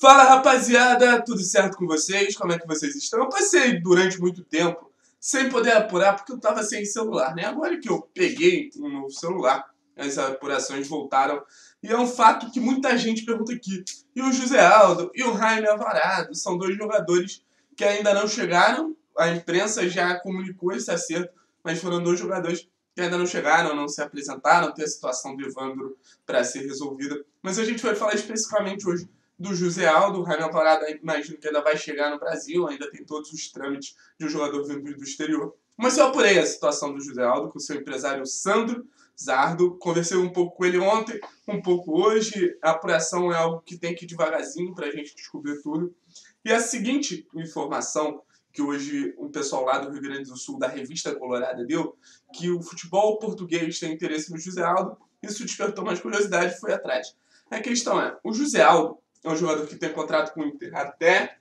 Fala rapaziada, tudo certo com vocês? Como é que vocês estão? Eu passei durante muito tempo sem poder apurar porque eu tava sem celular, né? Agora que eu peguei um novo celular, as apurações voltaram. E é um fato que muita gente pergunta aqui. E o José Aldo e o Jaime Alvarado são dois jogadores que ainda não chegaram. A imprensa já comunicou esse acerto, mas foram dois jogadores que ainda não chegaram, não se apresentaram, tem a situação do Evandro para ser resolvida. Mas a gente vai falar especificamente hoje do José Aldo. O Rainer Alvarado imagino que ainda vai chegar no Brasil, ainda tem todos os trâmites de um jogador vindo do exterior. Mas eu apurei a situação do José Aldo com seu empresário Sandro Zardo. Conversei um pouco com ele ontem, um pouco hoje. A apuração é algo que tem que ir devagarzinho para a gente descobrir tudo. E a seguinte informação que hoje um pessoal lá do Rio Grande do Sul, da revista Colorada, deu, que o futebol português tem interesse no José Aldo, isso despertou mais curiosidade e foi atrás. A questão é, o José Aldo é um jogador que tem contrato com o Inter até.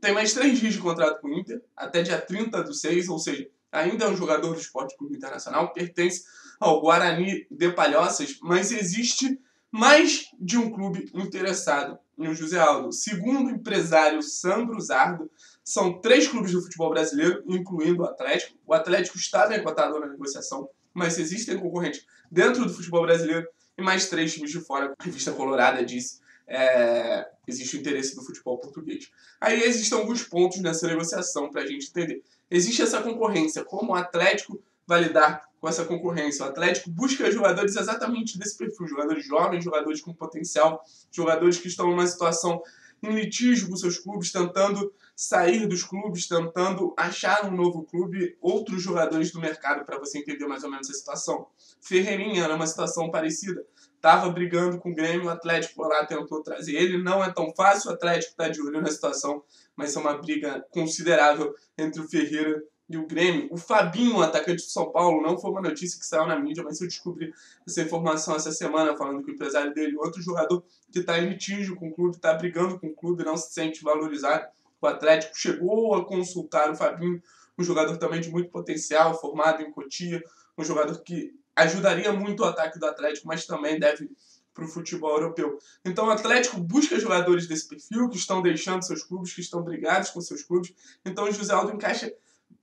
Tem mais três dias de contrato com o Inter, até dia 30 do 6, ou seja, ainda é um jogador do Esporte Clube Internacional, pertence ao Guarani de Palhoças, mas existe mais de um clube interessado no José Aldo. Segundo o empresário Sandro Zardo, são três clubes do futebol brasileiro, incluindo o Atlético. O Atlético está bem cotado na negociação, mas existem concorrentes dentro do futebol brasileiro e mais três times de fora. A revista Colorada disse é, existe o interesse do futebol português. Aí existem alguns pontos nessa negociação para a gente entender. Existe essa concorrência, como o Atlético vai lidar com essa concorrência. O Atlético busca jogadores exatamente desse perfil, jogadores jovens, jogadores com potencial, jogadores que estão numa situação em litígio com seus clubes, tentando sair dos clubes, tentando achar um novo clube, outros jogadores do mercado, para você entender mais ou menos a situação. Ferreirinha era uma situação parecida. Estava brigando com o Grêmio, o Atlético lá tentou trazer ele. Não é tão fácil, o Atlético está de olho na situação, mas é uma briga considerável entre o Ferreira e o Grêmio. O Fabinho, atacante de São Paulo, não foi uma notícia que saiu na mídia, mas eu descobri essa informação essa semana, falando que o empresário dele, outro jogador que está em litígio com o clube, está brigando com o clube, não se sente valorizado. O Atlético chegou a consultar o Fabinho, um jogador também de muito potencial, formado em Cotia, um jogador que ajudaria muito o ataque do Atlético, mas também deve para o futebol europeu. Então o Atlético busca jogadores desse perfil, que estão deixando seus clubes, que estão brigados com seus clubes. Então o José Aldo encaixa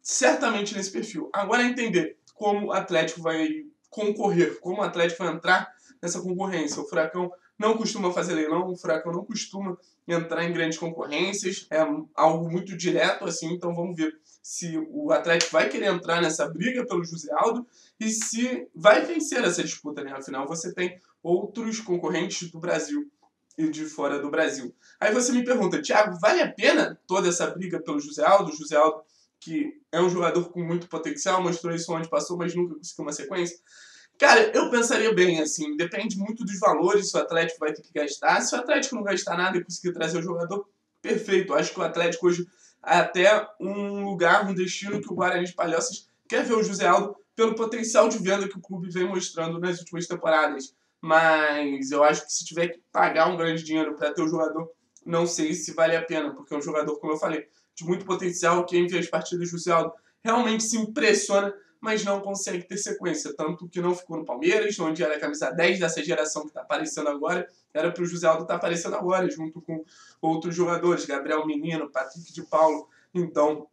certamente nesse perfil. Agora entender como o Atlético vai concorrer, como o Atlético vai entrar nessa concorrência. O Furacão não costuma fazer leilão, o Furacão não costuma entrar em grandes concorrências, é algo muito direto assim, então vamos ver se o Atlético vai querer entrar nessa briga pelo José Aldo e se vai vencer essa disputa, né? Afinal, você tem outros concorrentes do Brasil e de fora do Brasil. Aí você me pergunta, Thiago, vale a pena toda essa briga pelo José Aldo? O José Aldo que é um jogador com muito potencial, mostrou isso onde passou, mas nunca conseguiu uma sequência. Cara, eu pensaria bem, assim, depende muito dos valores se o Atlético vai ter que gastar. Se o Atlético não gastar nada e conseguir trazer o jogador, perfeito. Acho que o Atlético hoje é até um lugar, um destino que o Guarani de Palhoças quer ver o José Aldo pelo potencial de venda que o clube vem mostrando nas últimas temporadas. Mas eu acho que se tiver que pagar um grande dinheiro para ter o jogador, não sei se vale a pena, porque é um jogador, como eu falei, de muito potencial. Quem vê as partidas do Aldo realmente se impressiona, mas não consegue ter sequência. Tanto que não ficou no Palmeiras, onde era a camisa 10 dessa geração que está aparecendo agora. Era para o José Aldo estar tá aparecendo agora, junto com outros jogadores, Gabriel Menino, Patrick de Paulo. Então,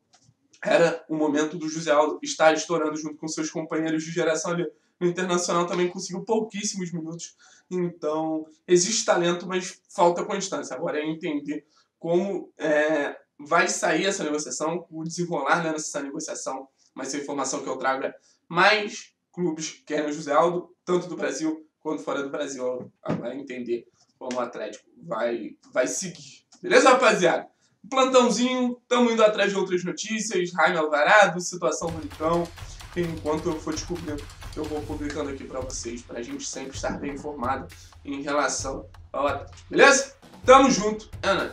era o momento do José Aldo estar estourando junto com seus companheiros de geração ali. No Internacional também conseguiu pouquíssimos minutos. Então, existe talento, mas falta constância. Agora é entender como é, vai sair essa negociação, o desenrolar né, nessa negociação, mas a informação que eu trago é mais clubes querem o José Aldo, tanto do Brasil quanto fora do Brasil, vai entender como o Atlético vai, vai seguir. Beleza, rapaziada? Plantãozinho, estamos indo atrás de outras notícias, Raio Alvarado, situação do Nicão, enquanto eu for descobrindo, eu vou publicando aqui para vocês, para a gente sempre estar bem informado em relação ao Atlético. Beleza? Tamo junto, é nóis.